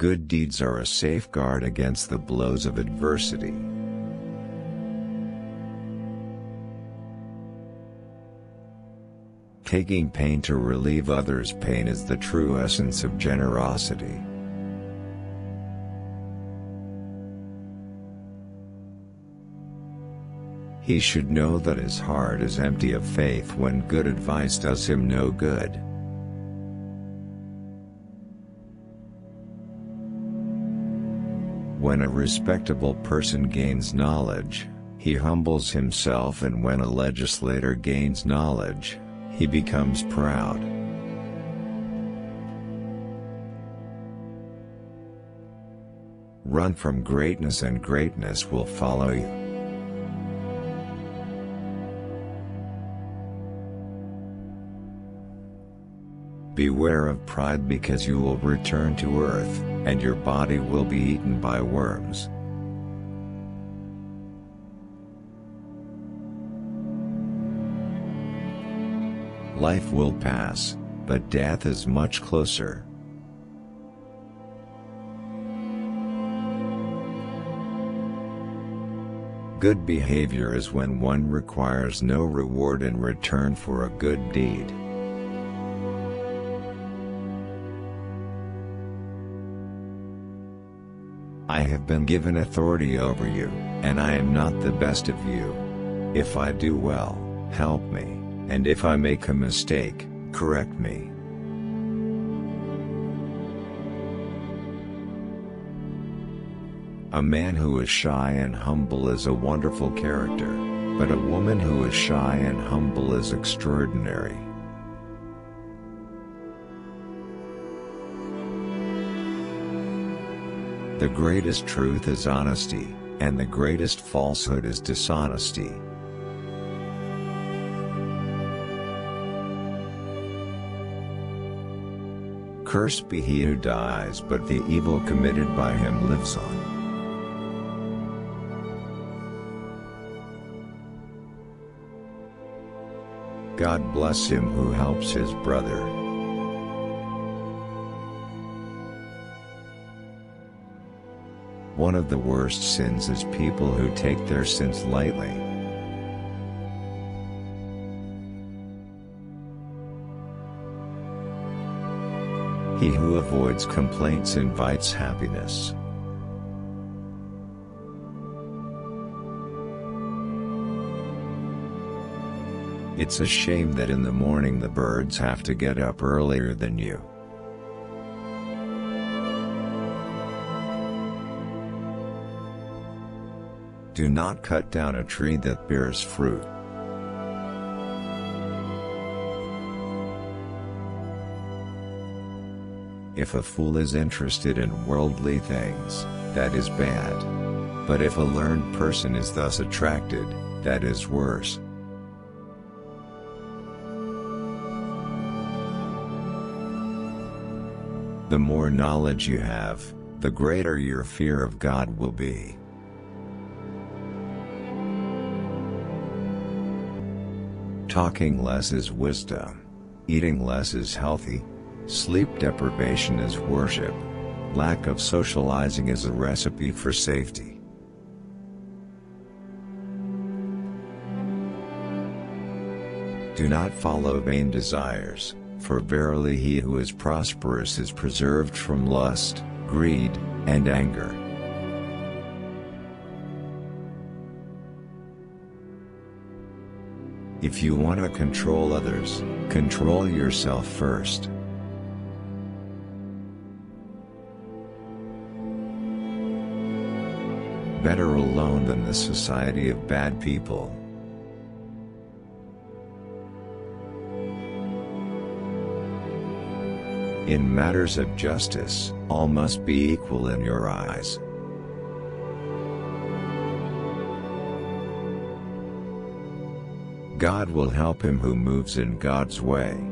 Good deeds are a safeguard against the blows of adversity. Taking pain to relieve others' pain is the true essence of generosity. He should know that his heart is empty of faith when good advice does him no good. When a respectable person gains knowledge, he humbles himself and when a legislator gains knowledge, he becomes proud. Run from greatness and greatness will follow you. Beware of pride because you will return to earth, and your body will be eaten by worms. Life will pass, but death is much closer. Good behavior is when one requires no reward in return for a good deed. I have been given authority over you, and I am not the best of you. If I do well, help me and if I make a mistake, correct me. A man who is shy and humble is a wonderful character, but a woman who is shy and humble is extraordinary. The greatest truth is honesty, and the greatest falsehood is dishonesty. Cursed be he who dies but the evil committed by him lives on. God bless him who helps his brother. One of the worst sins is people who take their sins lightly. He who avoids complaints invites happiness. It's a shame that in the morning the birds have to get up earlier than you. Do not cut down a tree that bears fruit. If a fool is interested in worldly things, that is bad. But if a learned person is thus attracted, that is worse. The more knowledge you have, the greater your fear of God will be. Talking less is wisdom. Eating less is healthy, Sleep deprivation is worship. Lack of socializing is a recipe for safety. Do not follow vain desires, for verily he who is prosperous is preserved from lust, greed, and anger. If you want to control others, control yourself first. better alone than the society of bad people. In matters of justice, all must be equal in your eyes. God will help him who moves in God's way.